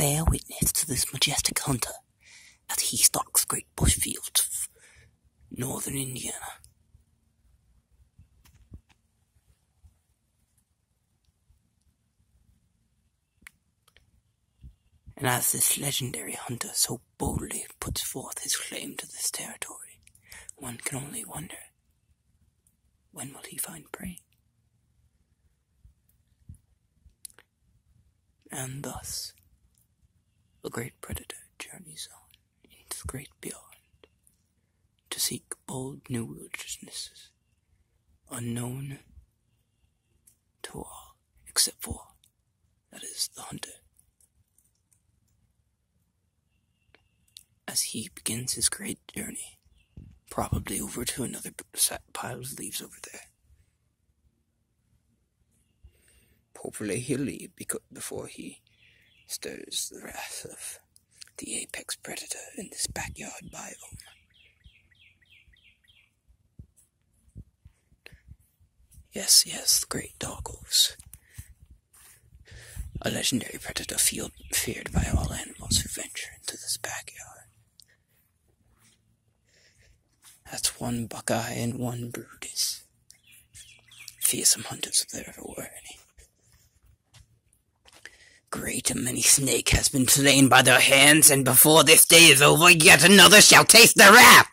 bear witness to this majestic hunter as he stalks great bush fields of northern Indiana. And as this legendary hunter so boldly puts forth his claim to this territory, one can only wonder when will he find prey? And thus, the great predator journeys on into the great beyond to seek bold new wildernesses unknown to all except for, that is, the hunter. As he begins his great journey, probably over to another pile of leaves over there. Hopefully he'll leave before he stirs the wrath of the apex predator in this backyard biome. Yes, yes, the great doggos. A legendary predator feared by all animals who venture into this backyard. That's one buckeye and one Brutus. Fearsome hunters if there Great and many snake has been slain by their hands, and before this day is over, yet another shall taste wrath!